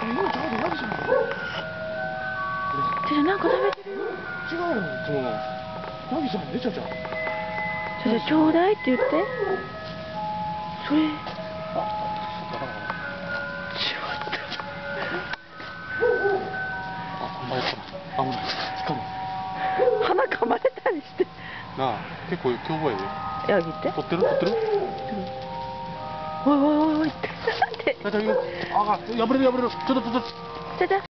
ちゃんちょなんか食べてるよ違うのいつものヤギじゃん出ちゃうじゃんちょちょちょうだいって言ってそれあちょっとあほんまやったな危ない光ると鼻噛まれたりしてなあ結構凶暴やでヤギって取ってる取ってるおいおいおいおいってなんで大体よあ破れる破れる。ちょっとちょっと。ちょっと。